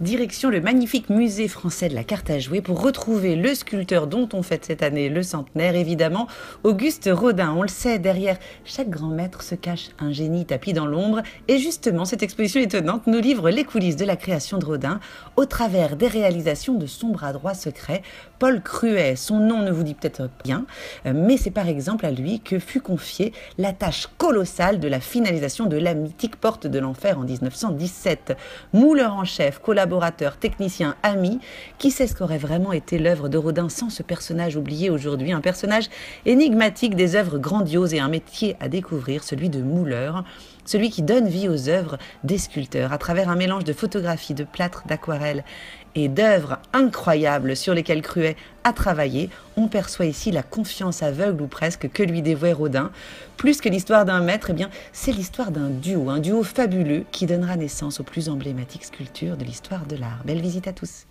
Direction le magnifique musée français de la carte à jouer pour retrouver le sculpteur dont on fête cette année le centenaire, évidemment, Auguste Rodin. On le sait, derrière chaque grand maître se cache un génie tapis dans l'ombre. Et justement, cette exposition étonnante nous livre les coulisses de la création de Rodin au travers des réalisations de son bras droit secret, Paul Cruet. Son nom ne vous dit peut-être rien, mais c'est par exemple à lui que fut confiée la tâche colossale de la finalisation de la mythique Porte de l'Enfer en 1917. Mouleur en chef, collaborateur technicien, ami. Qui sait ce qu'aurait vraiment été l'œuvre de Rodin sans ce personnage oublié aujourd'hui Un personnage énigmatique des œuvres grandioses et un métier à découvrir, celui de mouleur, celui qui donne vie aux œuvres des sculpteurs à travers un mélange de photographies, de plâtre, d'aquarelles et d'œuvres incroyables sur lesquelles Cruet a travaillé, on perçoit ici la confiance aveugle ou presque que lui dévouait Rodin. Plus que l'histoire d'un maître, eh bien, c'est l'histoire d'un duo, un duo fabuleux qui donnera naissance aux plus emblématiques sculptures de l'histoire de l'art. Belle visite à tous.